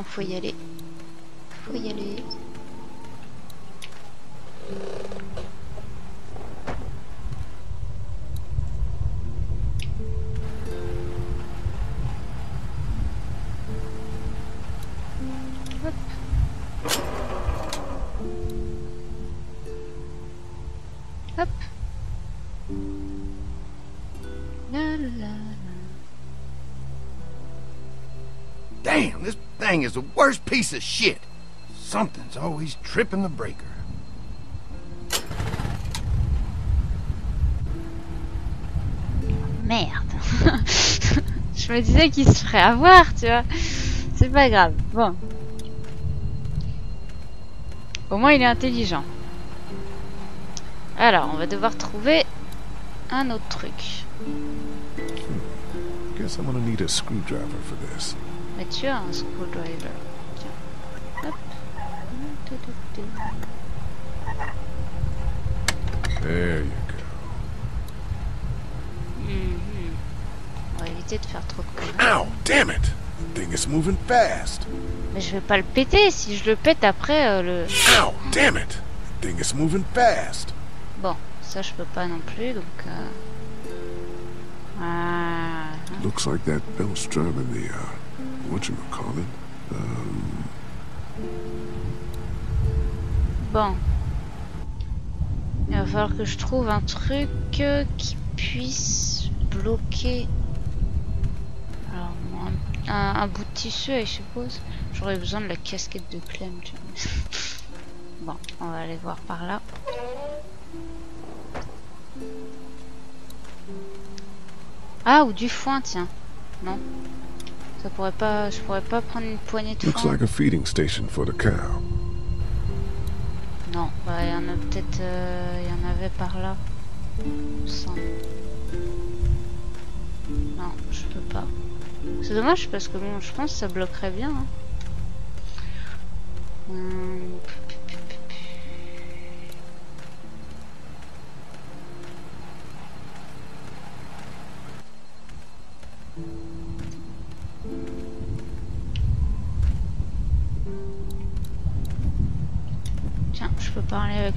Enfin, faut y aller. Faut y aller. Thing is the worst piece of shit. Something's always tripping the breaker. Merde. Je me disais qu'il se ferait avoir, tu vois. C'est pas grave. Bon. Au moins, il est intelligent. Alors, on va devoir trouver un autre truc. Guess I'm gonna need a screwdriver for this. Mais tu as un screwdriver. Tiens. Hop. There you go. Mhm. On va éviter de faire trop de. Ow, damn it! Thing is moving fast. Mais je vais pas le péter. Si je le pète après, euh, le... Ow, damn it! Thing is moving fast. Bon, ça je peux pas non plus, donc... euh, Ah... Looks like that Bellstrom and the, uh, whatchamacallit, um, Bon. Il va falloir que je trouve un truc euh, qui puisse bloquer... Alors, un, un bout de tissu, je suppose. J'aurais besoin de la casquette de Clem. Bon, on va aller voir par là. Ah, ou du foin, tiens. Non. Ça pourrait pas... Je pourrais pas prendre une poignée de looks like a feeding station for the cow. Non, bah il y en a peut-être... euh, Il y en avait par là. semble. Non, je peux pas. C'est dommage parce que bon, je pense que ça bloquerait bien. hein. Hum,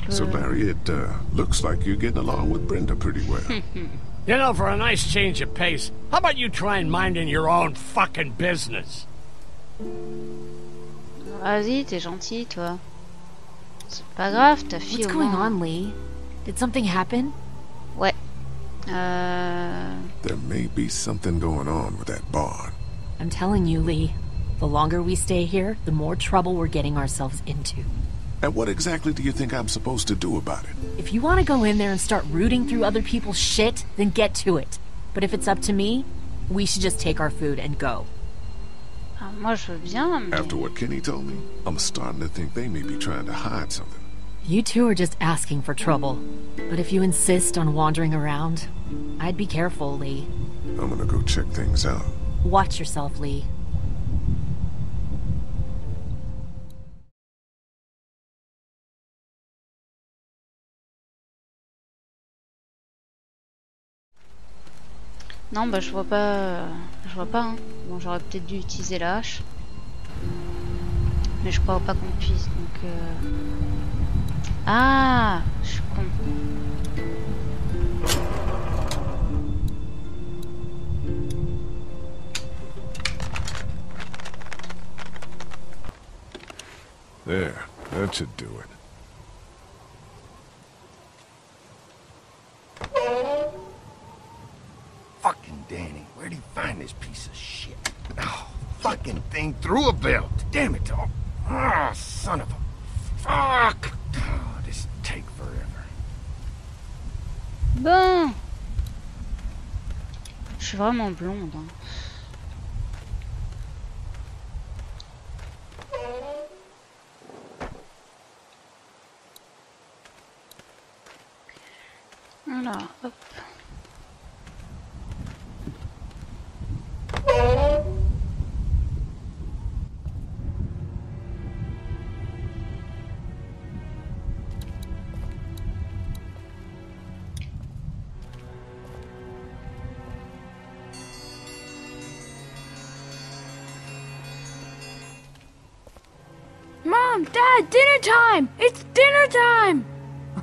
So, Larry, it, uh, looks like you're getting along with Brenda pretty well. You know, for a nice change of pace, how about you try and minding your own fucking business? Vas-y, t'es gentil, toi. C'est pas grave, ta fille What's going on, Lee? Did something happen? Ouais. Euh... there may be something going on with that barn. I'm telling you, Lee. The longer we stay here, the more trouble we're getting ourselves into. And what exactly do you think I'm supposed to do about it? If you want to go in there and start rooting through other people's shit, then get to it. But if it's up to me, we should just take our food and go. ah, moi, je veux bien, mais... After what Kenny told me, I'm starting to think they may be trying to hide something. You two are just asking for trouble. But if you insist on wandering around, I'd be careful, Lee. I'm gonna go check things out. Watch yourself, Lee. Non, bah je vois pas... euh, Je vois pas, hein. Bon, j'aurais peut-être dû utiliser la hache. Mais je crois pas qu'on puisse, donc... euh, Ah Je suis con. There, that should do it. This piece of shit? Oh, fucking thing threw a belt. Damn it. Oh, oh son of a... Fuck. Oh, this take forever. Bon Je suis vraiment blonde. hein. Mom, Dad, dinner time! It's dinner time!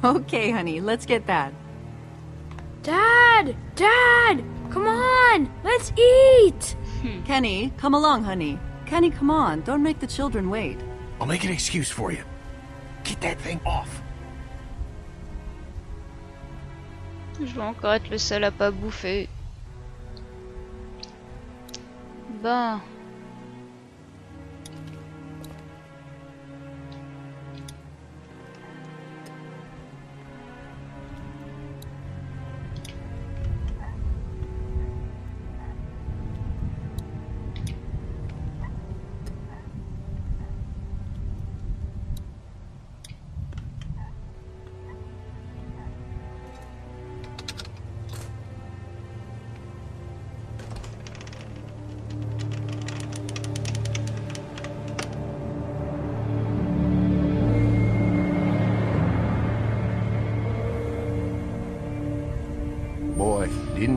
Okay, honey, let's get that. Dad! Dad! Come on! Let's eat! Kenny, come along, honey. Kenny, come on. Don't make the children wait. I'll make an excuse for you. Get that thing off. Je vais encore être le seul à pas bouffer. Bon.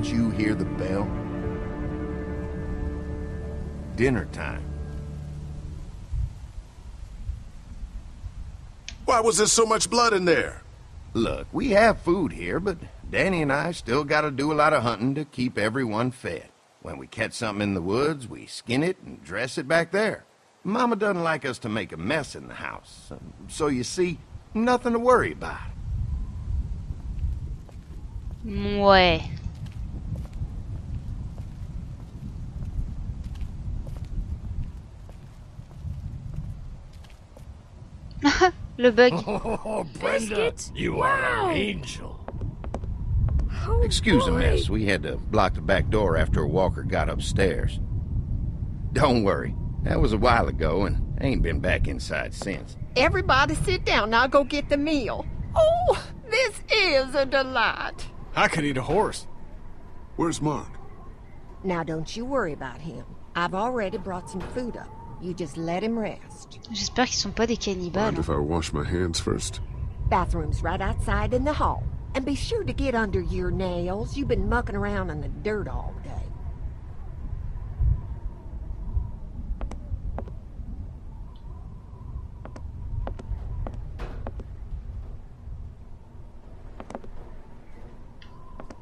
Didn't you hear the bell? Dinner time. Why was there so much blood in there? Look, we have food here, but Danny and I still gotta do a lot of hunting to keep everyone fed. When we catch something in the woods, we skin it and dress it back there. Mama doesn't like us to make a mess in the house, so you see, nothing to worry about. Ouais. Le bug. Oh, Brenda, Biscuits? you Wow. are an angel. Oh, Excuse boy. me, miss. We had to block the back door after Walker got upstairs. Don't worry. That was a while ago, and ain't been back inside since. Everybody sit down. I'll go get the meal. Oh, this is a delight. I could eat a horse. Where's Mark? Now, don't you worry about him. I've already brought some food up. You just let him rest. J'espère qu'ils sont pas des cannibales. Mind if I wash my hands first? Bathroom's right outside in the hall. And be sure to get under your nails. You've been mucking around in the dirt all day.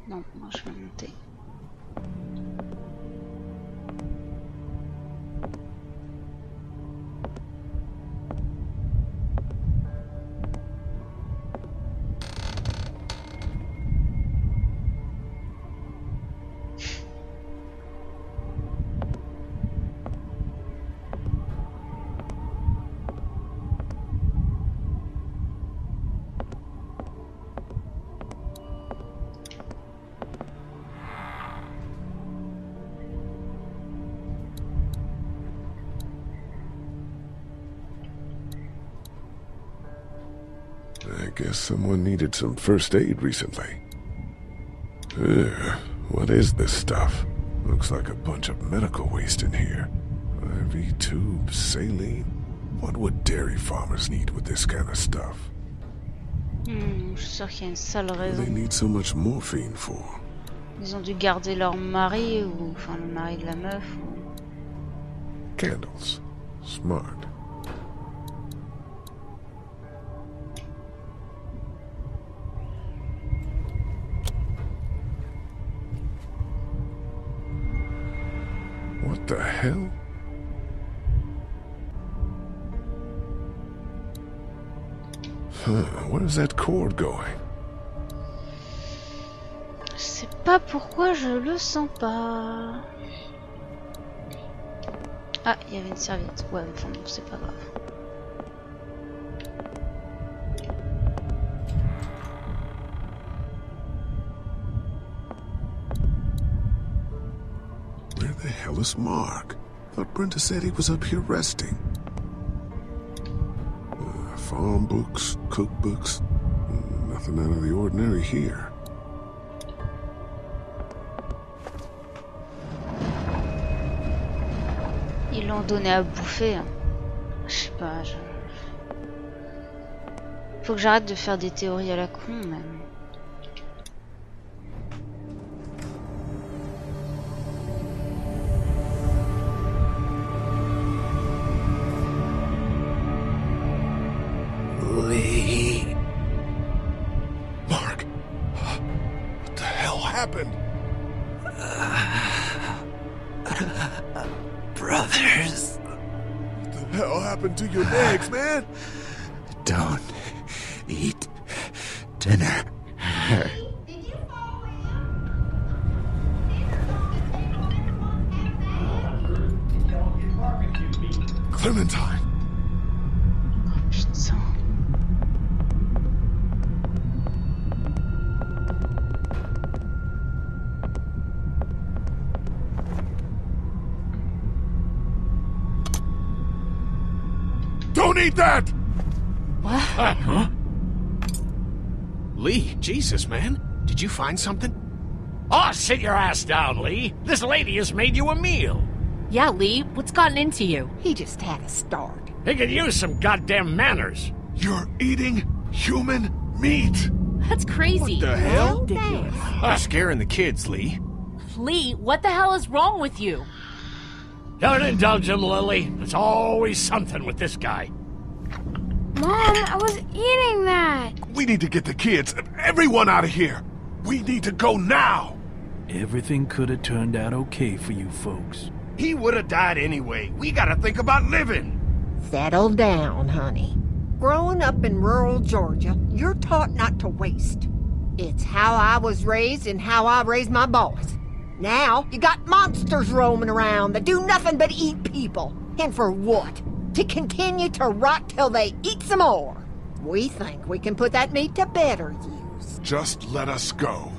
Non, moi je vais monter. Guess someone needed some first aid recently. Ugh, what is this stuff? Looks like a bunch of medical waste in here. IV tubes, saline. What would dairy farmers need with this kind of stuff? Hmm, je suis sûre qu'il y a une sale What they need so much morphine for? Ils ont dû garder leur mari, ou enfin le mari de la meuf. Ou... Candles. Smart. The hell? Huh, where's that cord going? Je pas pourquoi je le sens pas. Ah, il y avait une serviette. Ouais, enfin c'est pas grave. The hell is Mark? Thought Brenda said he was up here resting. Uh, farm books, cookbooks. Nothing out of the ordinary here. Ils l'ont donné à bouffer. hein. Je sais pas, je... Faut que j'arrête de faire des théories à la con, même. Hell happened to your legs, man? don't eat dinner. Clementine. Jesus, man. Did you find something? Oh, sit your ass down, Lee. This lady has made you a meal. Yeah, Lee, what's gotten into you? He just had a start. He could use some goddamn manners. You're eating human meat! That's crazy. What the hell? You're scaring the kids, Lee. Lee, what the hell is wrong with you? Don't indulge him, Lily. There's always something with this guy. Mom, I was eating that. We need to get the kids, everyone out of here! We need to go now! Everything could have turned out okay for you folks. He would have died anyway. We gotta think about living. Settle down, honey. Growing up in rural Georgia, you're taught not to waste. It's how I was raised and how I raised my boys. Now, you got monsters roaming around that do nothing but eat people. And for what? To continue to rot till they eat some more. We think we can put that meat to better use. Just let us go.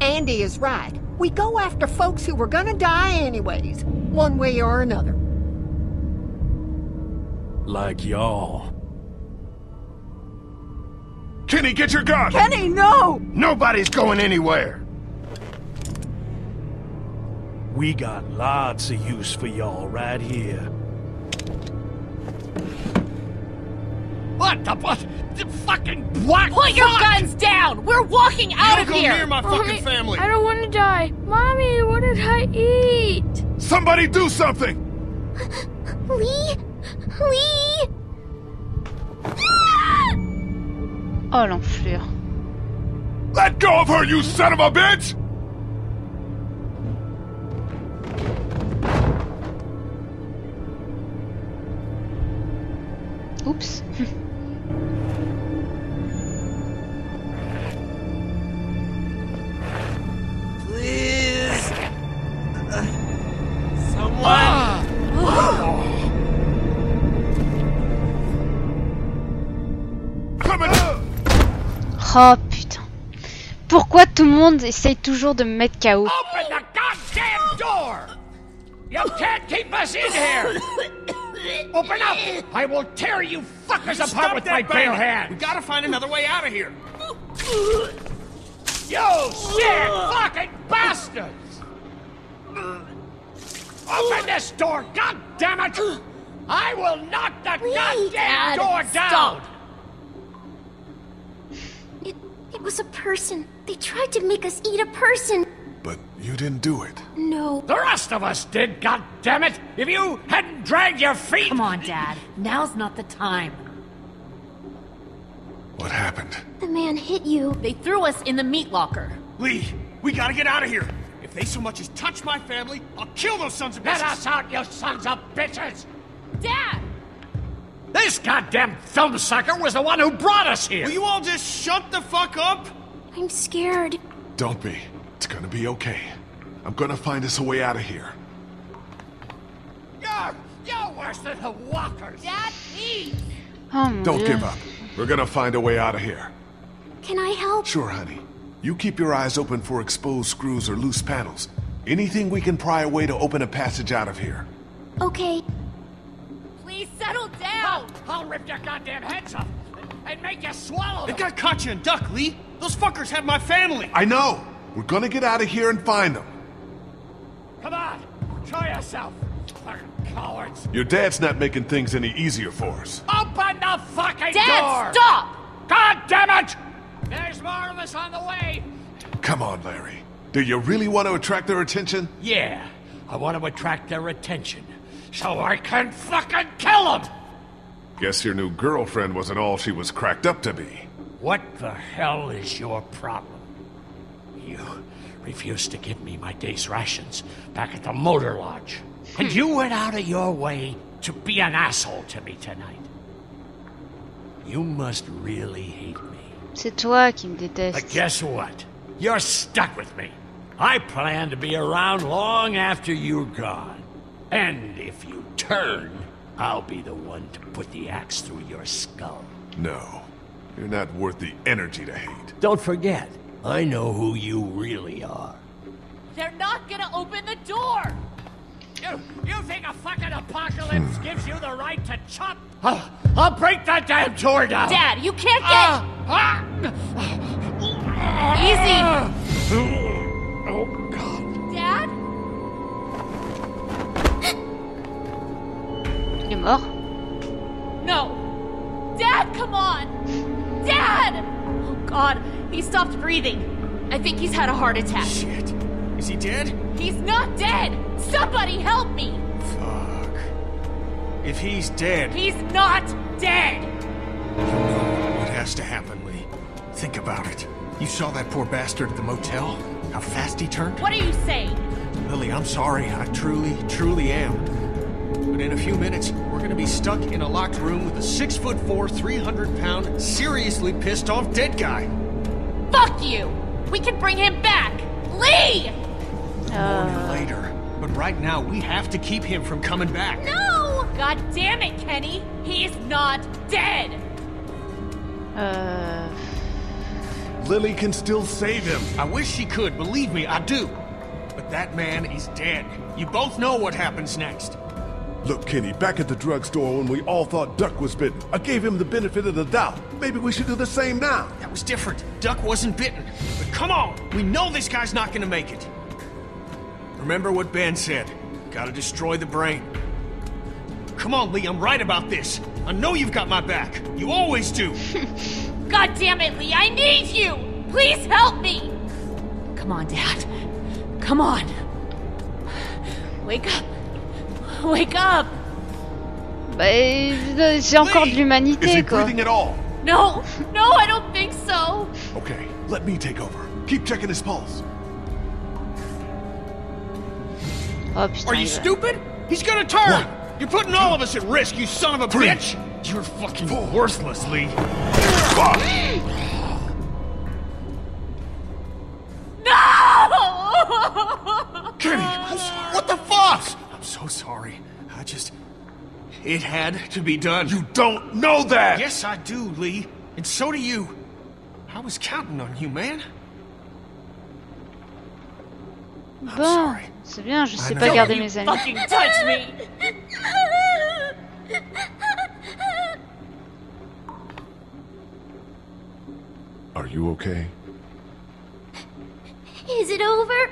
Andy is right. We go after folks who were gonna die anyways, one way or another. Like y'all. Kenny, get your gun! Kenny, no! Nobody's going anywhere. We got lots of use for y'all right here. What the what? The fucking what? Put your guns down! We're walking out of here! my Mommy, I don't want to die. Mommy, what did I eat? Somebody do something! Lee? Lee? Ah! Oh l'enflure. Let go of her, you son of a bitch! Oups. Oh putain. Pourquoi tout le monde essaye toujours de me mettre KO Open the goddamn door! You can't keep us in here! Open up! I will tear you fuckers apart with my bare hands! We gotta find another way out of here! You sick fucking bastards! Open this door, god damn it! I will knock that goddamn Dad, door stop. down! It, it was a person. They tried to make us eat a person. But you didn't do it. No. The rest of us did, god damn it! If you hadn't dragged your feet! Come on, Dad. Now's not the time. What happened? The man hit you. They threw us in the meat locker. Lee, we gotta get out of here. If they so much as touch my family, I'll kill those sons of bitches. Let us out, you sons of bitches! Dad! This goddamn thumbsucker was the one who brought us here. Will you all just shut the fuck up? I'm scared. Don't be. It's gonna be okay. I'm gonna find us a way out of here. You're, you're worse than the walkers. Dad, please! Oh Don't dieu. give up. We're gonna find a way out of here. Can I help? Sure, honey. You keep your eyes open for exposed screws or loose panels. Anything we can pry away to open a passage out of here. Okay. Please settle down! I'll, I'll rip your goddamn heads off and make you swallow them. They got Katjaa and Duck, Lee. Those fuckers have my family. I know! We're gonna get out of here and find them. Come on, try yourself. Fucking cowards. Your dad's not making things any easier for us. Open the fucking Dad, door! stop! God damn it! There's more of us on the way. Come on, Larry. Do you really want to attract their attention? Yeah, I want to attract their attention so I can fucking kill them. Guess your new girlfriend wasn't all she was cracked up to be. What the hell is your problem? You refused to give me my day's rations back at the motor lodge. And hmm. you went out of your way to be an asshole to me tonight. You must really hate me. C'est toi qui me détestes. But déteste. guess what? You're stuck with me. I plan to be around long after you're gone. And if you turn, I'll be the one to put the axe through your skull. No. You're not worth the energy to hate. Don't forget, I know who you really are. They're not gonna open the door! You, you think a fucking apocalypse gives you the right to chop? I'll, I'll break that damn door down! Dad, you can't get. Ah, ah. Easy! Mort. No! Dad, come on! Dad! Oh god, he stopped breathing. I think he's had a heart attack. Shit. Is he dead? He's not dead! Somebody help me! Fuck. If he's dead, He's not dead! You know What has to happen, Lee? Think about it. You saw that poor bastard at the motel? How fast he turned? What are you saying? Lily, I'm sorry. I truly, truly am. But in a few minutes, we're gonna be stuck in a locked room with a six foot four, 300 pound, seriously pissed off dead guy. Fuck you! We can bring him back! Lee! Warn you uh. later. But right now, we have to keep him from coming back. No! God damn it, Kenny! He's not dead! Euh... Lily can still save him. I wish she could, believe me, I do. But that man is dead. You both know what happens next. Look, Kenny, back at the drugstore when we all thought Duck was bitten, I gave him the benefit of the doubt. Maybe we should do the same now. That was different. Duck wasn't bitten. But come on, we know this guy's not gonna make it. Remember what Ben said. Gotta destroy the brain. Come on, Lee, I'm right about this. I know you've got my back. You always do. God damn it, Lee, I need you! Please help me! Come on, Dad. Come on. Wake up. Wake up! Bah, euh, j'ai encore de Is l'humanité, he quoi. breathing at all? No, no, I don't think so. Okay, let me take over. Keep checking his pulse. Oh putain. Are you stupid? He's gonna turn! You're putting all of us at risk, you son of a Three. bitch! You're fucking worthless, Lee. It had to be done. You don't know that! Yes, I do, Lee. And so do you. I was counting on you, man. Bon, c'est bien, je sais pas Don't garder you mes amis. fucking touch me! Are you okay? Is it over?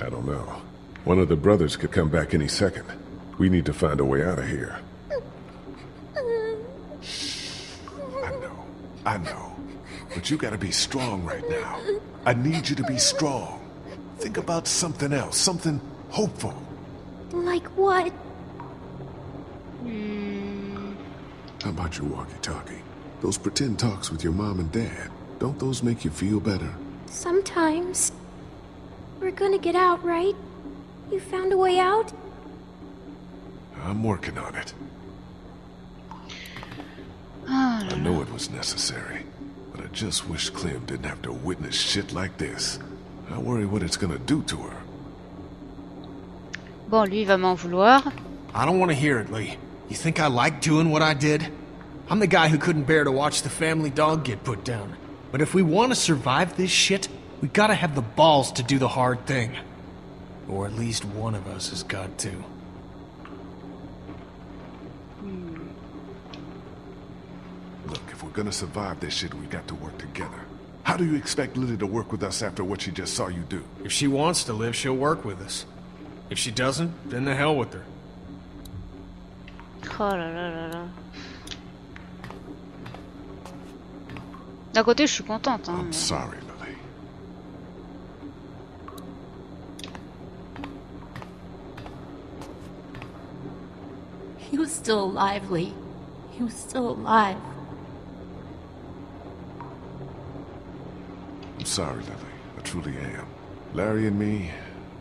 I don't know. One of the brothers could come back any second. We need to find a way out of here. I know. I know. But you gotta be strong right now. I need you to be strong. Think about something else, something hopeful. Like what? How about your walkie-talkie? Those pretend talks with your mom and dad. Don't those make you feel better? Sometimes. We're gonna get out, right? You found a way out? I'm working on it. Ah, I know it was necessary, but I just wish Clem didn't have to witness shit like this. I worry what it's gonna do to her. Bon, lui, va m'en vouloir. I don't want to hear it, Lee. You think I like doing what I did? I'm the guy who couldn't bear to watch the family dog get put down. But if we want to survive this shit, we gotta have the balls to do the hard thing. Or at least one of us has got to. Hmm. Look, if we're gonna survive this shit, we got to work together. How do you expect Lily to work with us after what she just saw you do? If she wants to live, she'll work with us. If she doesn't, then the hell with her. Oh. D'un côté, je suis contente. Hein, I'm mais- sorry, He was still alive, Lee. He was still alive. I'm sorry, Lily. I truly am. Larry and me,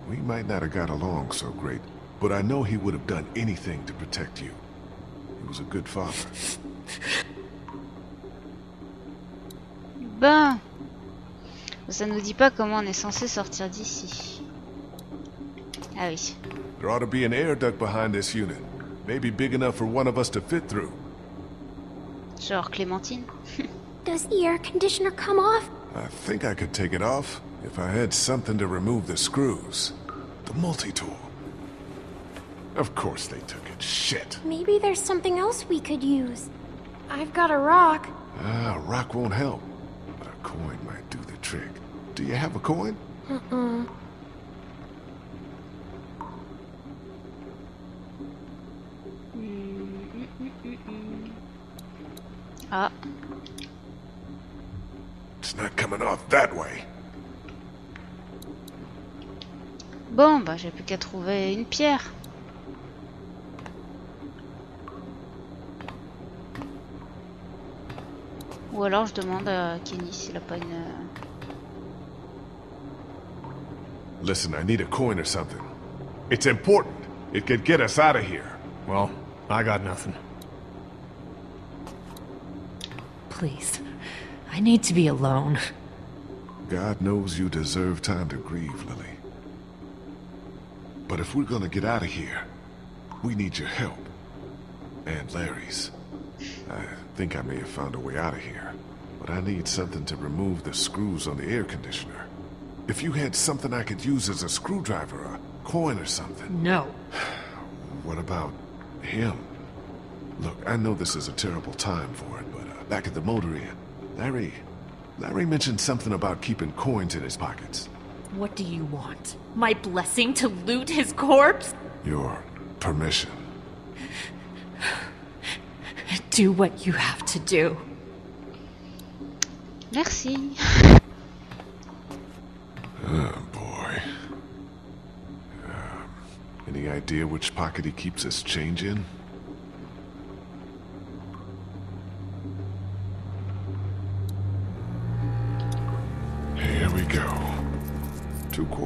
we might not have got along so great, but I know he would have done anything to protect you. He was a good father. Ben, ça nous dit pas comment on est censé sortir d'ici. Ah oui. There ought to be an air duct behind this unit. Maybe big enough for one of us to fit through. Genre Clémentine. Does the air conditioner come off? I think I could take it off if I had something to remove the screws. The multi-tool. Of course they took it. Shit. Maybe there's something else we could use. I've got a rock. Ah, a rock won't help. But a coin might do the trick. Do you have a coin? Uh-uh. Ah, It's not coming off that way. bon, bah j'ai plus qu'à trouver une pierre. Ou alors je demande à Kenny s'il a pas une... euh, Listen, I need a coin or something. It's important. It could get us out of here. Well, I got nothing. Please. I need to be alone. God knows you deserve time to grieve, Lily. But if we're gonna get out of here, we need your help. And Larry's. I think I may have found a way out of here. But I need something to remove the screws on the air conditioner. If you had something I could use as a screwdriver, a coin or something. No. What about him? Look, I know this is a terrible time for it, but back at the motor inn, Larry... Larry mentioned something about keeping coins in his pockets. What do you want? My blessing to loot his corpse? Your permission. Do what you have to do. Merci. Oh, boy. Um, any idea which pocket he keeps his change in?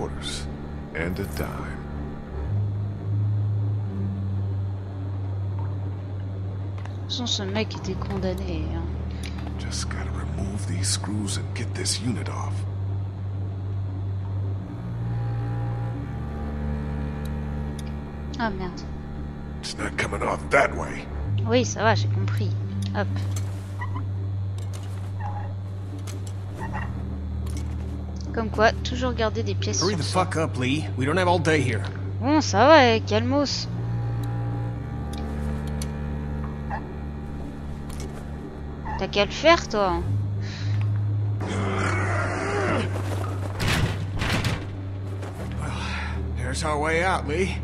Quarters. And a dime. Ce mec était condamné. hein. Just gotta remove these screws and get this unit off. Ah merde. It's not coming off that way. Oui, ça va, j'ai compris. Hop. Comme quoi, toujours garder des pièces Hurry the fuck up, Lee. We don't have all day here. Bon, ça va, eh, calmos. T'as qu'à le faire, toi. There's our way out, Lee.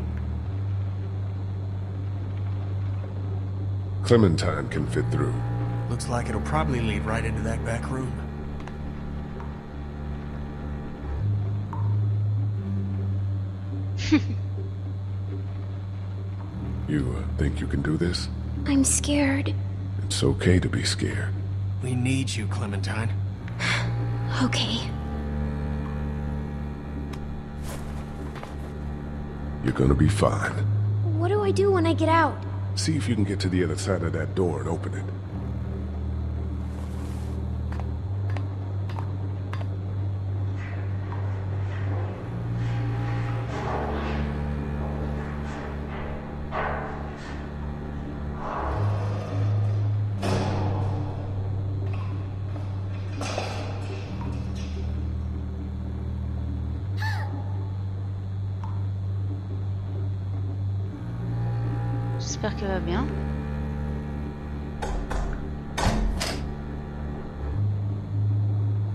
Clementine can fit through. Looks like it'll probably lead right into that back room. You uh, think you can do this? I'm scared. It's okay to be scared. We need you, Clementine. Okay. You're gonna be fine. What do I do when I get out? See if you can get to the other side of that door and open it.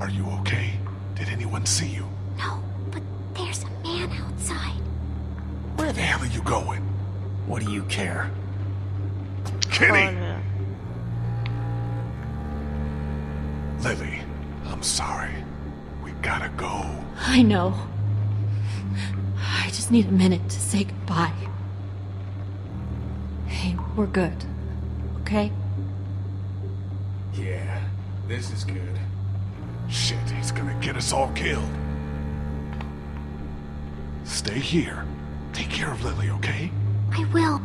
Are you okay? Did anyone see you? No, but there's a man outside. Where the hell are you going? What do you care? Oh Kenny! là là. Lily, I'm sorry. We gotta go. I know. I just need a minute to say goodbye. Hey, We're good. Okay? Yeah, this is good. Shit, he's gonna get us all killed. Stay here. Take care of Lily, okay? I will.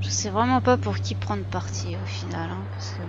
Je sais vraiment pas pour qui prendre parti au final. hein, parce que...